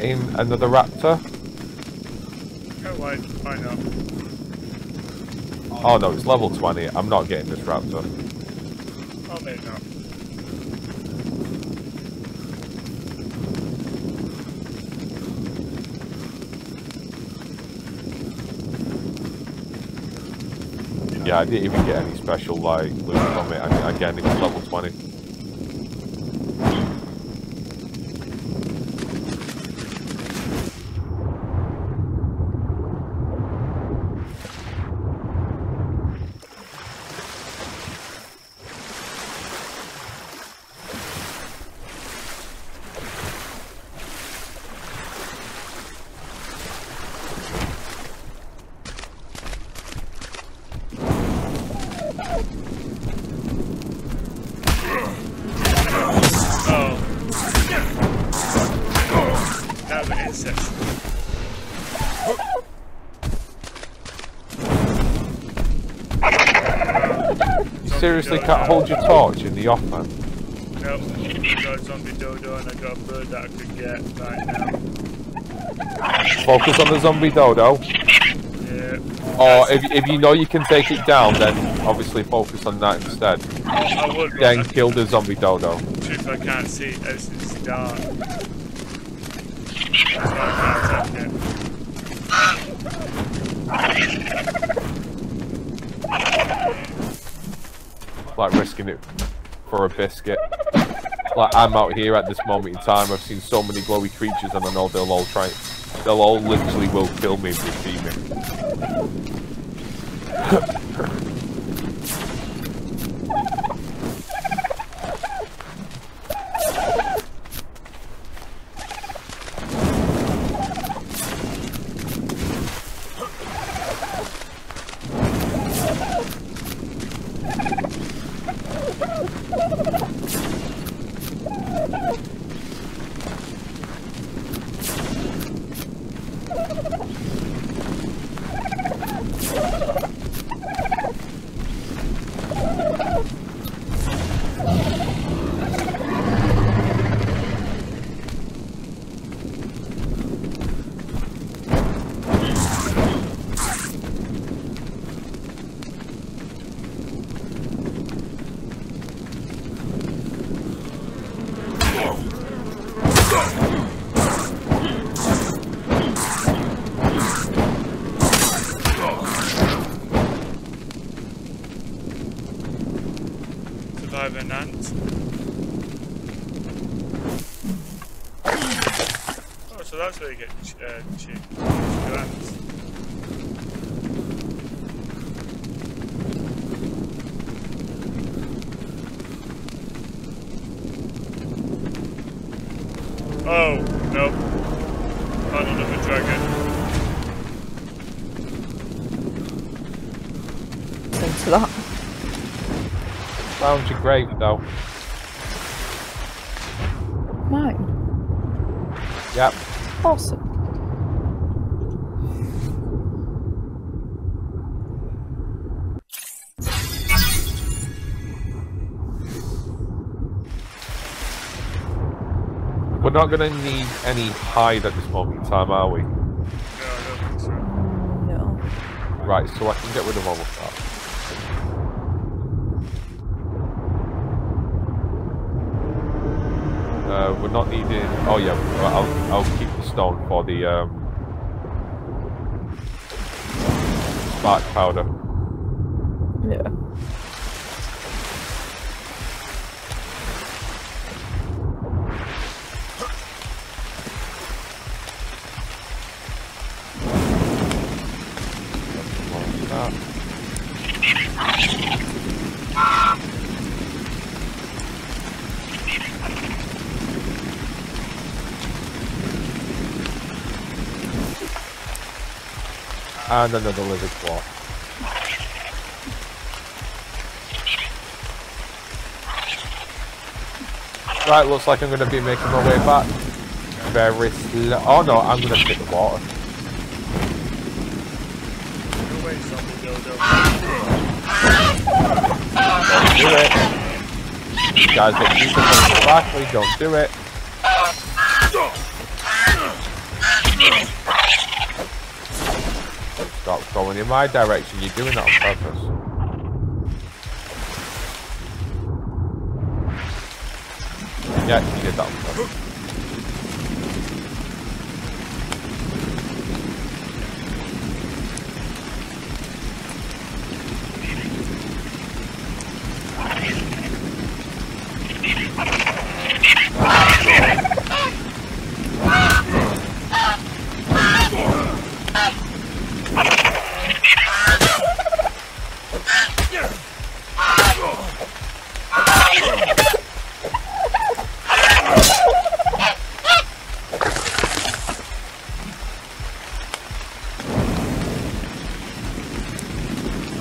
getting another raptor? Oh, why not? Oh no, it's level 20. I'm not getting this raptor. Oh, maybe not. Yeah, I didn't even get any special like loot from it. I mean, again, it was level 20. Oh. That was an insect. You seriously can't hold your torch in the off, man? Nope. I got a zombie dodo and I got a bird that I could get right now. Focus on the zombie dodo. Yeah. Or if, if you know you can take it down, then obviously focus on that instead. I would, Then I, kill the zombie dodo. truth I can't see. Everything's dark. That's why I can't attack it. Like risking it for a biscuit. Like I'm out here at this moment in time. I've seen so many glowy creatures, and I know they'll all try. They'll all literally will kill me if they see me. Survive an ant. Oh, so that's where you get ch- uh, chick. Your. Oh, nope. Not another dragon. Into that. Found your grave though. Mine. Yep. Awesome. We're not gonna need any hide at this moment in time, are we? No, I don't think so. No. Right, so I can get rid of all of that. Uh, we're not needing. Oh yeah, I'll I'll keep the stone for the um, spark powder. And another lizard claw. Right, looks like I'm going to be making my way back. Very slow. Oh no, I'm going to hit the water. Don't do it. You guys used to it back, don't do it. Going in my direction. You're doing that on purpose. Yeah, you did that on purpose.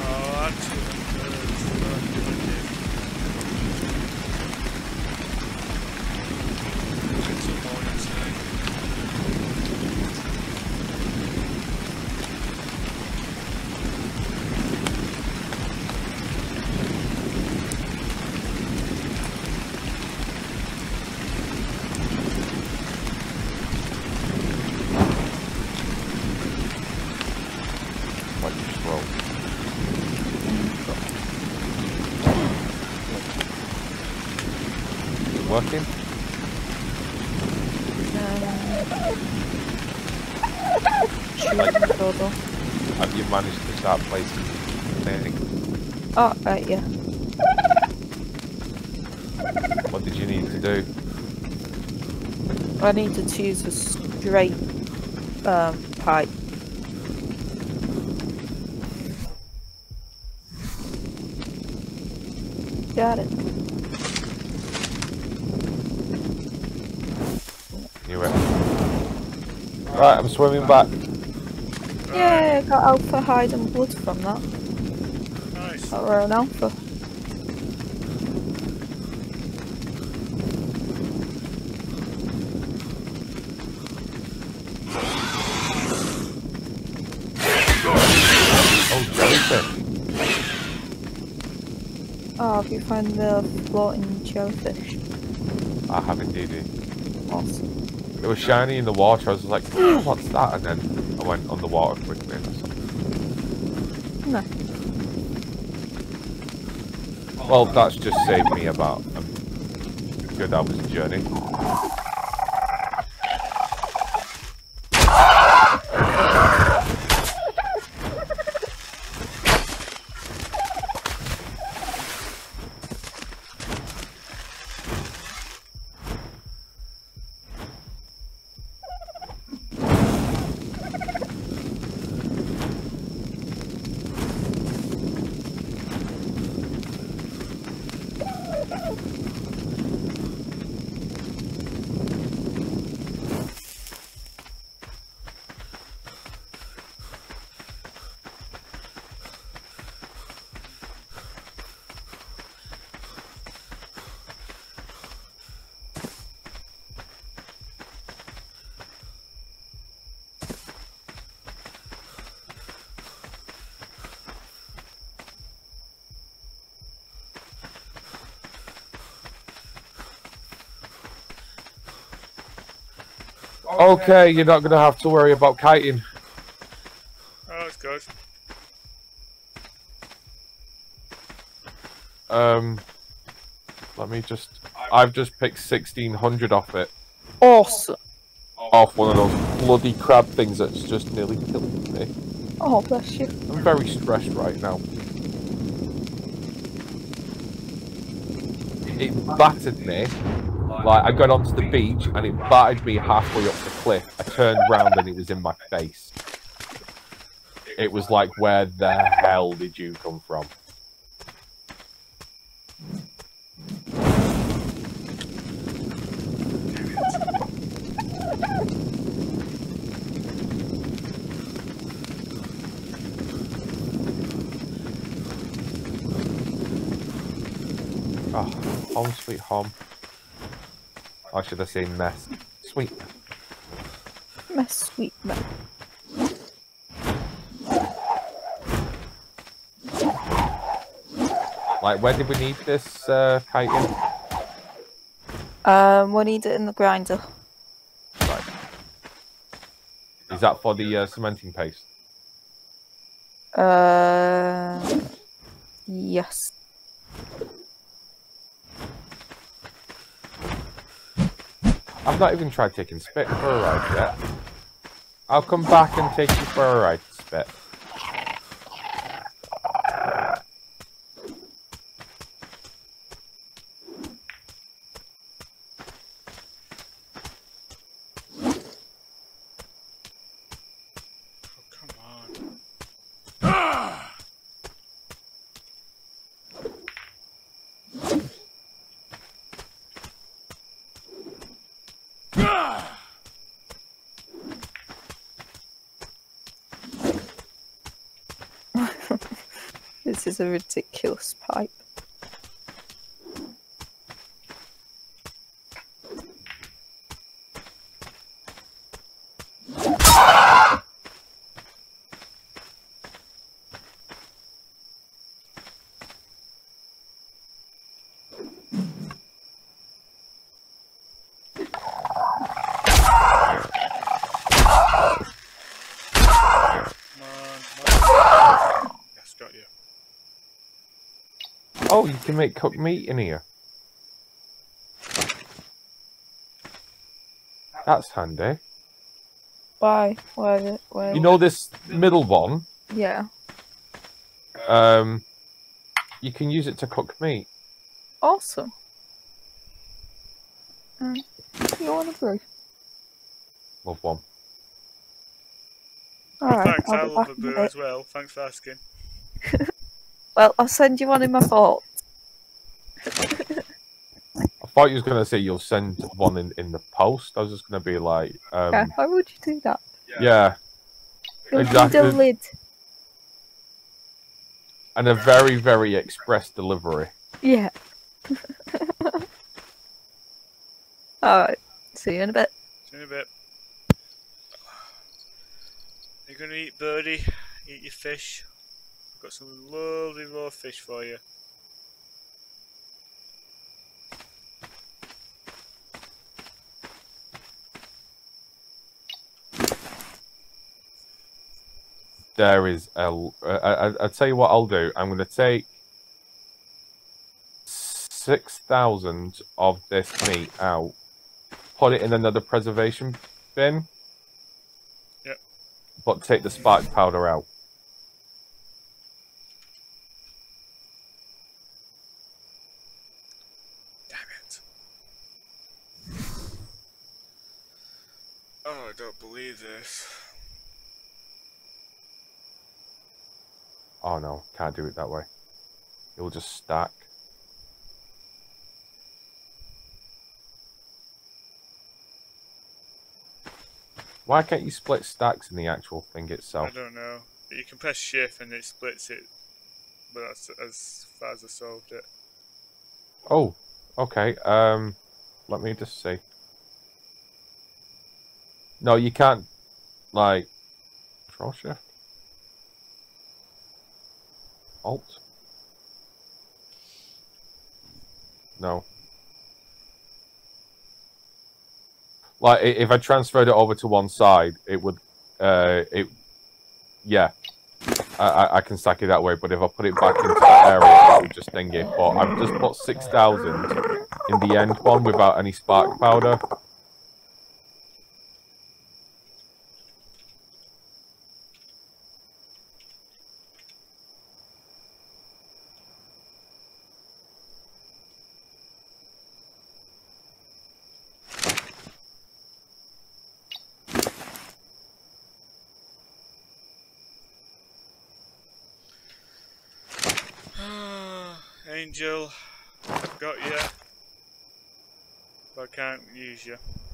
Oh, actually, It's a bonus thing. Like you scroll. Working? Shooting Dodo. Have to placing thing? Oh, right, yeah. What did you need to do? I need to choose a straight um, pipe. Got it. You it. Right, I'm swimming back. Yeah, got alpha hide and blood from that. Nice. That were an alpha. Ah, oh, jellyfish. Oh, have you found the floating jellyfish? I have indeed. Awesome. It was shiny in the water. I was like, "Oh, what's that? And then I went on the water quickly I saw. No. Well, that's just saved me about a good hour's journey. Okay, you're not going to have to worry about chitin. Oh, that's good. Um, let me just. I've just picked 1600 off it. Awesome. Off one of those bloody crab things that's just nearly killing me. Oh, bless you. I'm very stressed right now. It battered me. Like, I got onto the beach and it battered me halfway up the cliff. I turned round and it was in my face. It was like, where the hell did you come from? Oh, home sweet home. I should have seen mess. Sweet. Mess sweet man. Like, where did we need this uh? Um, we need it in the grinder. Right. Is that for the uh, cementing paste? Uh, yes. I've not even tried taking Spit for a ride yet. I'll come back and take you for a ride, Spit. A ridiculous pipe. Come on. come on. Yes, got you. Oh, you can make cooked meat in here. That's handy. Why? Why? Why? You know this middle one? Yeah. Um, you can use it to cook meat. Awesome. Mm. You want to brew? Love one. Alright, Thanks, I I'll be love back a in a boo bit. as well. Thanks for asking. Well, I'll send you one in my thoughts. I thought you was gonna say you'll send one in, in the post. I was just gonna be like, um, Okay, why would you do that? yeah, You'll Exactly. need a lid. and a very very express delivery. Yeah. Alright, see you in a bit. See you in a bit. You're gonna eat birdie? Eat your fish? I've got some lovely raw fish for you. There is a. l- uh, I, I'll tell you what I'll do. I'm gonna take six thousand of this meat out, put it in another preservation bin. Yep. But take the spark powder out. Damn it. Oh, I don't believe this. Oh no, can't do it that way. It will just stack. Why can't you split stacks in the actual thing itself? I don't know. You can press shift and it splits it. But that's as far as I solved it. Oh, okay. Um, let me just see. No, you can't. Like, control shift, alt. No. Like, if I transferred it over to one side, it would. Uh, it. Yeah. I, I, can stack it that way, but if I put it back into that area, it would just ding it. But I've just put 6,000 in the end one without any spark powder. Angel, I've got you. But I can't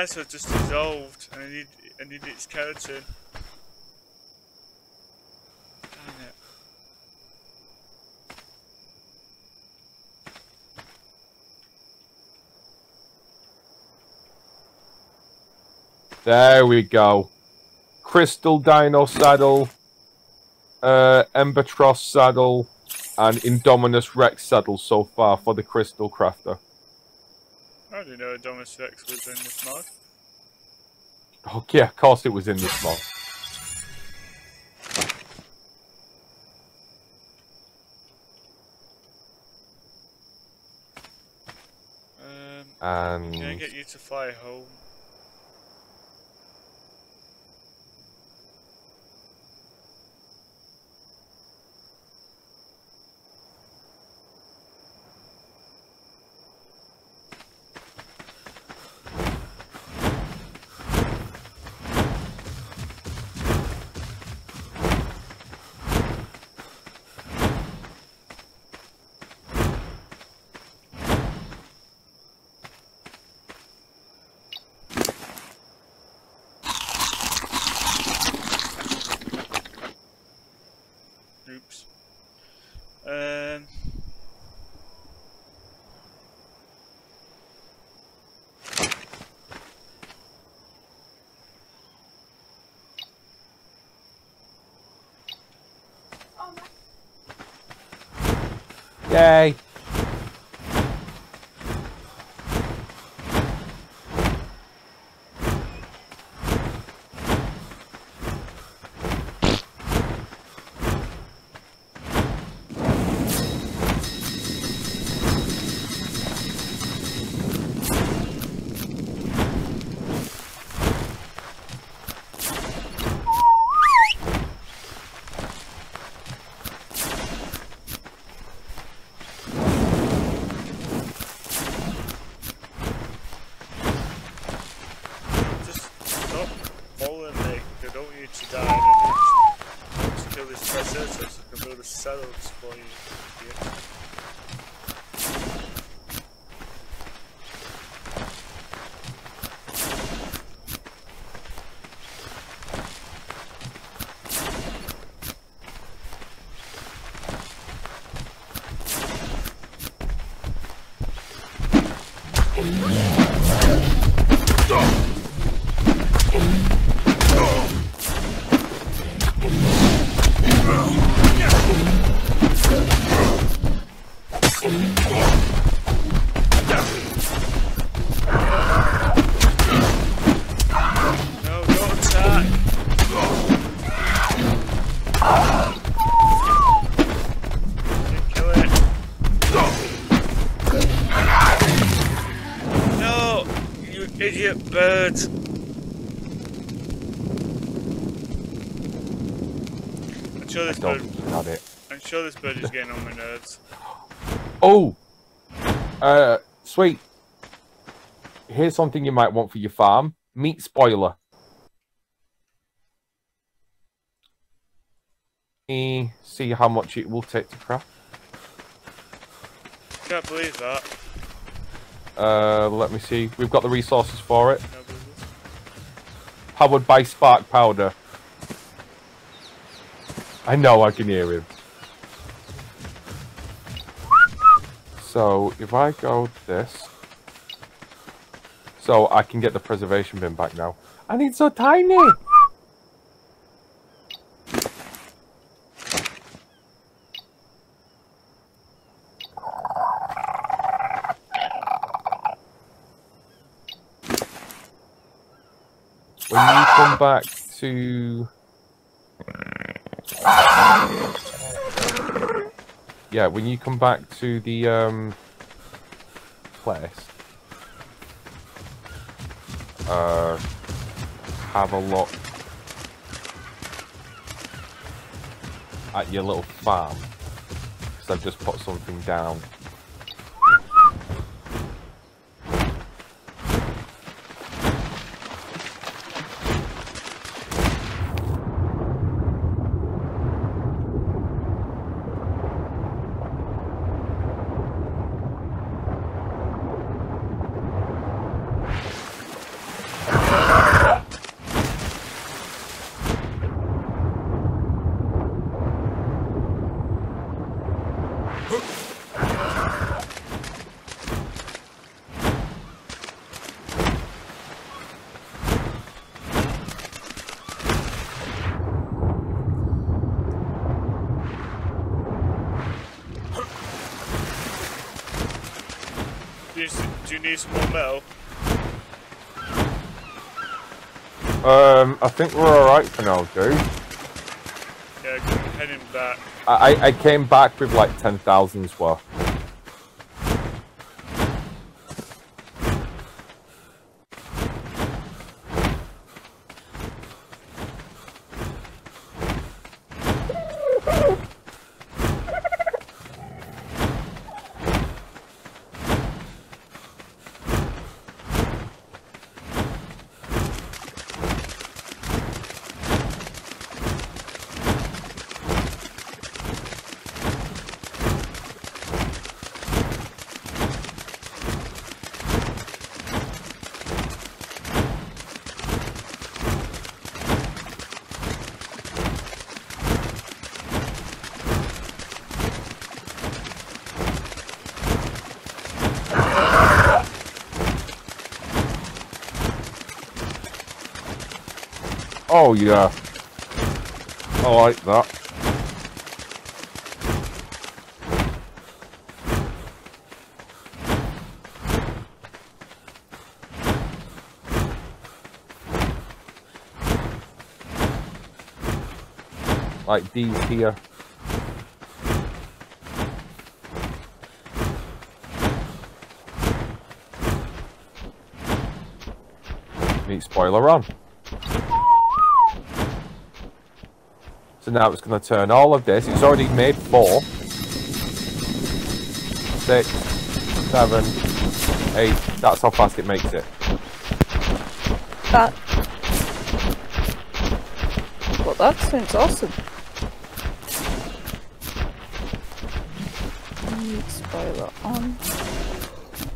dinosaur just dissolved, and I need I need its it. There we go. Crystal Dino Saddle, uh, Embertros Saddle, and Indominus Rex Saddle so far for the Crystal Crafter. I didn't know Domus was in this mod. Oh yeah, of course it was in this mod. Um, And can I get you to fly home? Oops. Um. Yay! So I can build a saddles for you. Sure this bird, it. I'm sure this bird is getting on my nerves. Oh, uh, sweet. Here's something you might want for your farm: meat spoiler. Eh, see how much it will take to craft. Can't believe that. Uh, let me see. We've got the resources for it. Powered by spark powder. I know, I can hear him. So, if I go this... So, I can get the preservation bin back now. And it's so tiny! When you come back to... Yeah, when you come back to the um, place, uh, have a look at your little farm. Because I've just put something down. Need some more metal? Um, I think we're alright for now, dude. Yeah, I'm heading back. I, I- I came back with like 10,000's worth. Oh yeah. I like that. Like these here. Meet spoiler on. So now it's going to turn all of this. It's already made four, six, seven, eight. That's how fast it makes it. That. Well, that sounds awesome. Meat spoiler on.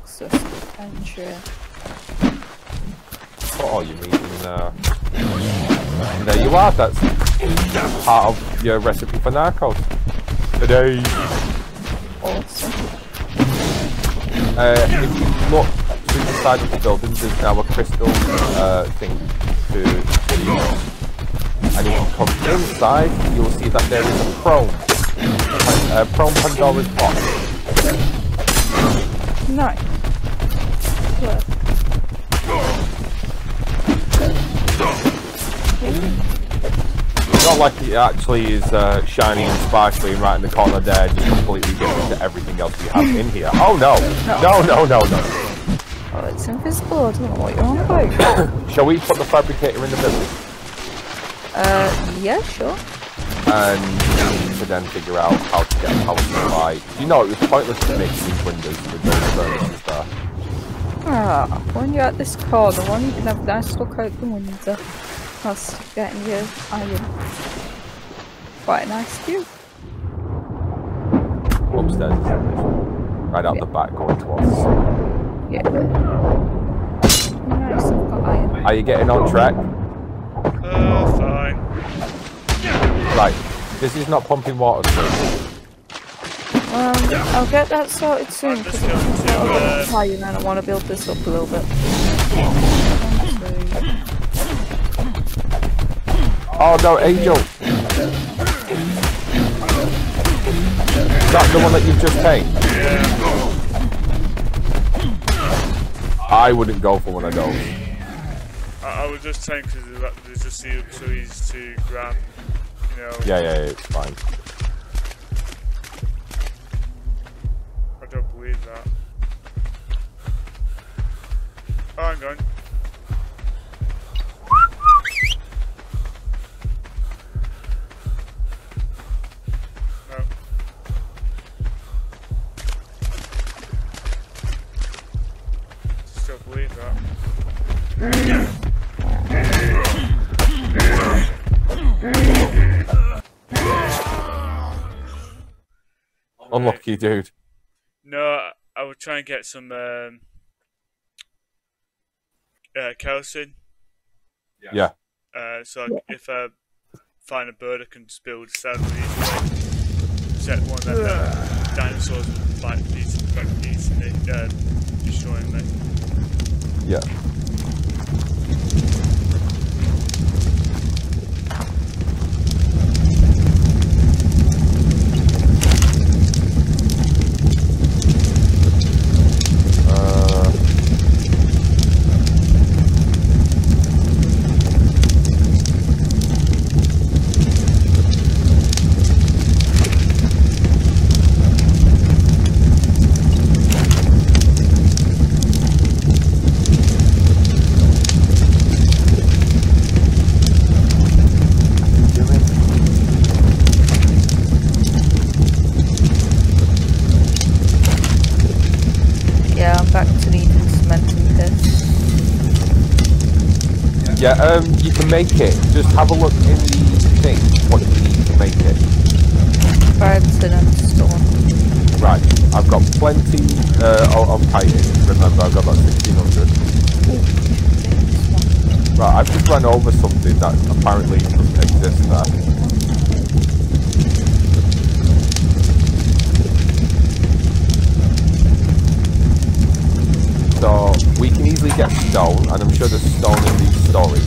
Access entry. Put all your meat in there. Uh, and there you are. That's part of your recipe for narcos. Today. Awesome. Uh, if you look to the side of the building, there's now a crystal uh, thing to. And if you come inside, you'll see that there is a prone. Uh, prone Pandora's box. Nice. It actually is uh, shiny and sparkly and right in the corner there, just completely different to everything else we have in here. Oh no! No, no, no, no. Oh, it's invisible. I don't know what you're on about. Shall we put the fabricator in the building? uh, yeah, sure. And we to then figure out how to get power supply. You know, it was pointless to make these windows with those furnaces there. Ah, when you're at this corner, one you can have a nice look out the window. That's getting your iron. Quite a nice view. Upstairs is everything. Right out the back going towards the sea. Yeah. Nice, I've got iron. Are you getting on track? Oh, fine. Right. This is not pumping water through. Um, I'll get that sorted soon I'm because just it's going to, a little uh, high and I want to build this up a little bit. One. Oh no, Angel! That's the one that you've just taken. I wouldn't go for one of those. I, I was just saying because there's just so easy to grab, you know. Yeah, yeah, yeah, it's fine. I don't believe that. Oh, I'm going. Unlucky, dude. No, I- I would try and get some um, uh, kerosene. Yeah. Uh, so I- if I find a bird, I can just build seven easily. Set one that the dinosaurs might be and easily uh, destroying me. Yeah. Uh, Yeah, um, you can make it. Just have a look in the thing what do you need to make it. Brighton and Stone. Right, I've got plenty uh, of, chitin. Remember, I've got about 1600. Right, I've just run over something that apparently doesn't exist there. So, we can easily get stone, and I'm sure there's stone in these stories.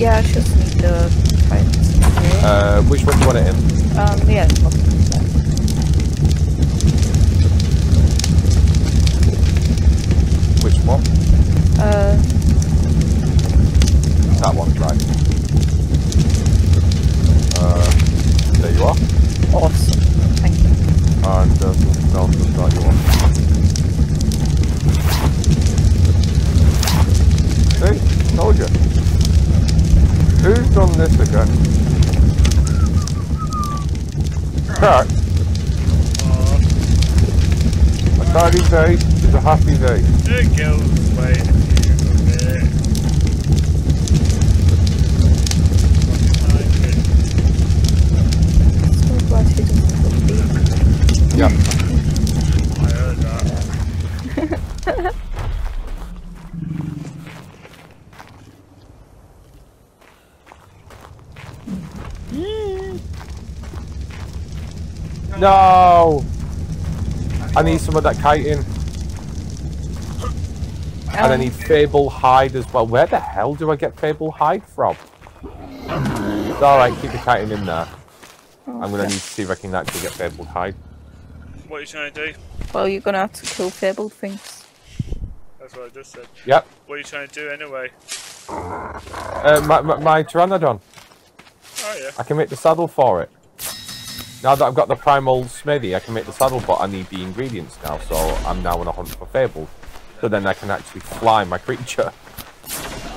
Yeah, I just need the kites. Uh, which one do you want it in? Um, yeah. Which one? Uh, That one, right. Uh, there you are. awesome. Thank you. And uh, some stone Done this again? Cat, Oh, a tidy face is a happy face. the girl's waiting for you a bit. Fucking hide it. So glad she doesn't look deep. Yeah. I heard that. No! I need some of that chitin. And I Um, need Fable Hide as well. Where the hell do I get Fable Hide from? It's alright, keep the chitin in there. I'm gonna need to see if I can actually get Fable Hide. What are you trying to do? Well, you're gonna have to kill fabled things. That's what I just said. Yep. What are you trying to do anyway? Uh, my, my, my Pteranodon. Oh yeah. I can make the saddle for it. Now that I've got the primal smithy, I can make the saddle, but I need the ingredients now, so I'm now on a hunt for Fable. So then I can actually fly my creature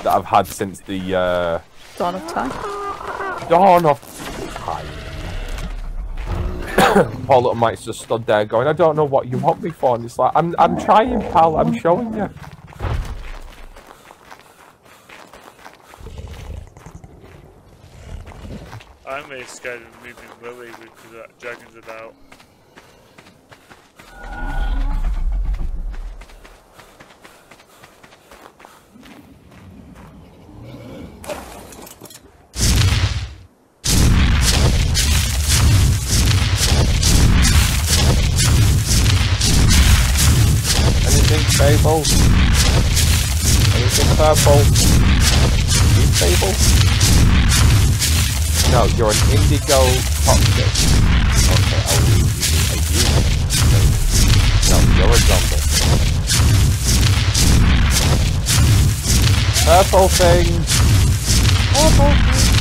that I've had since the uh, Dawn of time. dawn of time. Poor little Mike's just stood there going, I don't know what you want me for. And it's like, I'm, I'm trying, pal, I'm showing you. I'm really scared of moving Willy because that dragon's about. Anything Fable? Anything purple? No, you're an indigo toxic. Okay, I'll leave you. Are you? No, you're a jungle. Purple thing. Purple thing.